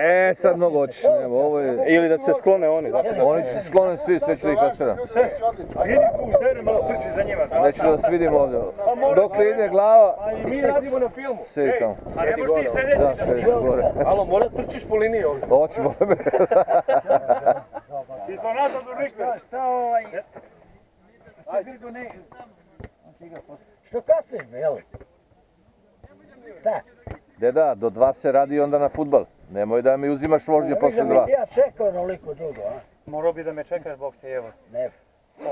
E, sad mnogo hoćeš, nema, ovo je... Ili da se sklone oni, zato da... Oni će se skloniti svi, sve ću da ih nasera. Idi u teren, malo trči za njima. Neću da vas vidim ovdje. Dok li ide glava, A i mi radimo na filmu. sedi tamo. A ne možeš ti sedeći Da, sedi se gore. Alo, mora trčiš po liniji ovdje. Hoću, bole me. Ti to nazad u Rikver. Šta ovaj... Što kasniš, me, jel? Šta? Deda, do dva se radi onda na futbal. Nemoj da mi uzimaš vožnje posle dva. Ja čekao onoliko dugo, a? Morao bi da me čekaš, Bog te evo. Ne.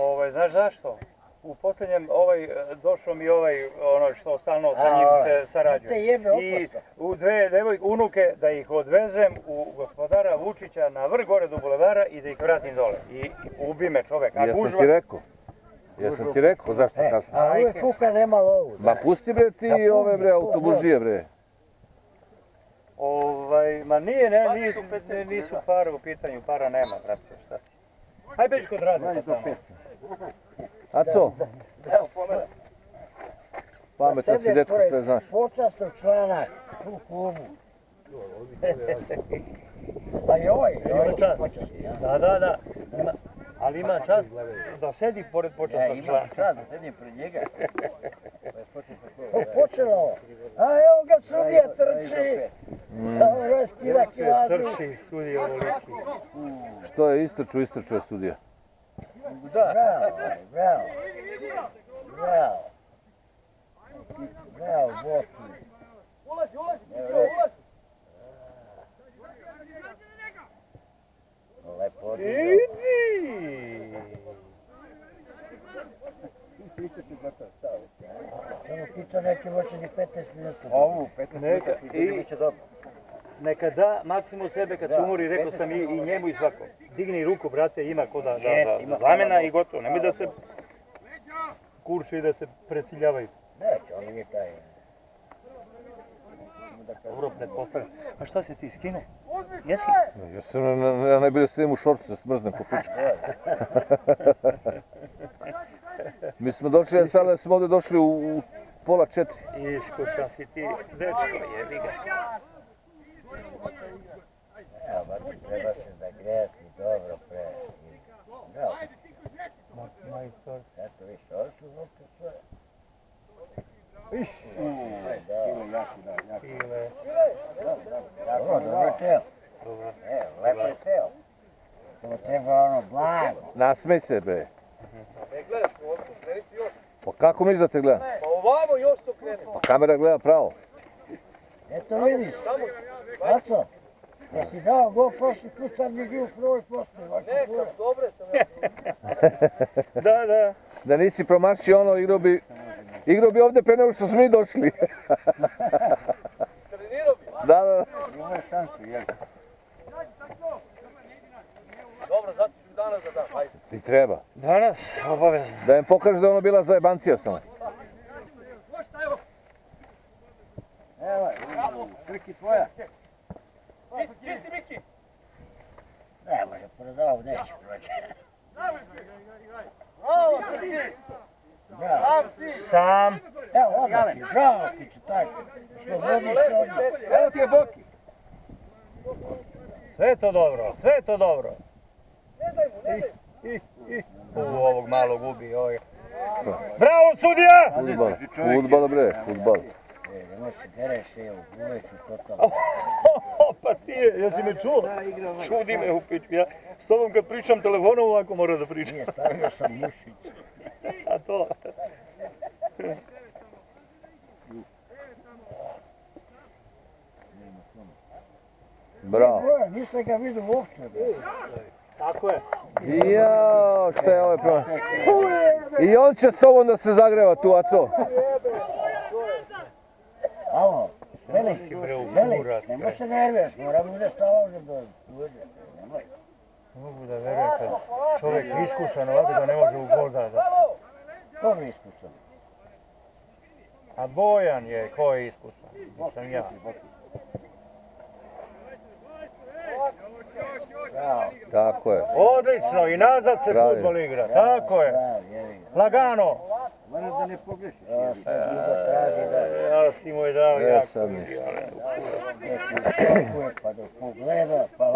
Ovaj, znaš zašto? U posljednjem, ovaj, e, došao mi ovaj, ono što stalno sa njim ovaj. se sarađuje. I u dve devoj, unuke da ih odvezem u gospodara Vučića na vrh gore do bulevara i da ih vratim dole. I ubi me čovek. A Jesam gužva, ti rekao. Jesam ti rekao, zašto E, kasno? a uvijek kuka nema lovu. Ma pusti bre ti ove bre autobužije bre. Ovaj, ma nije, ne, nije, ne, nisu pare u pitanju, para nema, brate, šta ti. Aj beži kod rada. pa tamo. Aco, Evo, pametan si dečko, sve znaš. Počastog člana u klubu. Pa i ovaj, i ovaj Ima čast. ja. Da, da, da. Ima, ali ima čast da sedi pored Ja, počasnog imam člana. čast da sedim pred njega. Pa počelo ovo. A evo ga sudija trči. Trči, ovoliki. Što je istrču, istrču je sudija. Bravo, bravo. Bravo. Bravo, Boki. Ulazi, ulazi, ulazi. Lepo odigrao. Idi! Samo pića neće moći ni 15 minuta. Ovu, 15 Neka, minuta, i- i... biće dobro. Neka da maksimum sebe kad se umori, rekao sam i, i njemu i svakom. Digni ruku, brate, ima ko da, da, da, da zamena i gotovo. Nemoj da se kurče i da se presiljavaju. Neće, on nije taj. Dobro, pretpostavljam. A šta si ti skinuo? Jesi? Ja sam na, na, ja najbolje sedim u šorcu da smrznem po pičku. Mi smo došli, a sada smo ovdje došli u, u pola četiri. Iskušan si ti, dečko, jebi ga. Evo, baš treba se zagrejati dobro pre. Bravo. Majstor. Eto, viš, ovo su ruke sve. Iš, Aj, da. Ili jaki, da, jaki. pile. Dobro, dobro telo. Dobro. Evo, lepo je telo. Samo treba ono blago. Nasmej se bre. Ne gledaš mu ovdje, kreni ti još. Pa kako misliš da te gleda? Pa ovamo još to kreni. Pa kamera gleda pravo. Eto vidiš, Samo, Da si dao gol prošli put, sad mi bio u prvoj postoji. neka, dobre sam ja. Da, da. Da nisi promašio ono, igrao bi, igrao bi ovdje pre nego što smo mi došli. Trenirao bi. da, da. Ima šansu, jel? Dobro, zato ću danas da dam, hajde. Ti treba. Danas, obavezno. Da im pokažeš da je ono bila zajebancija samo. Evo, triki tvoja. Miki. Ne može, prodao, neće proći. Bravo, Srki. Bravo. Si. Sam. Evo, odmah ti, bravo ti ću tako. Slobodiš to odmah. Evo ti je Boki. Sve je to dobro, sve je to dobro. Ne daj mu, ne daj. I, i. U ovog malog ubi, ovaj. Bravo, sudija! Futbal, futbal bre, futbal. E, nemoj se dereš, evo, uvek ću to tamo. pa ti je, jesi me čuo? Čudi me u pičku, ja s tobom kad pričam telefonom ovako mora da pričam. Nije, stavio sam mušicu. A to? Bravo. Nisam ga vidio uopšte. Tako je. Jao, šta je ovaj problem? I on će s tobom da se zagreva tu, Aco. Alo, veli, Si bre u veli, kurat, nemoj se nerviraš, moram da stavao da uđe. Nemoj. Mogu da verujem kad čovjek iskušan ovako da ne može u gol da da. Ko mi iskušan? A Bojan je, ko je iskušan? Nisam ja. Bravo. Tako je. Odlično, i nazad se futbol igra, tako je. Lagano. Moraš da ne pogrešiš. Evo, sad Ljubo traži da... Ja si mu je dao E, jako. ništa. idealan. Neko iskakuje pa da pogleda, pa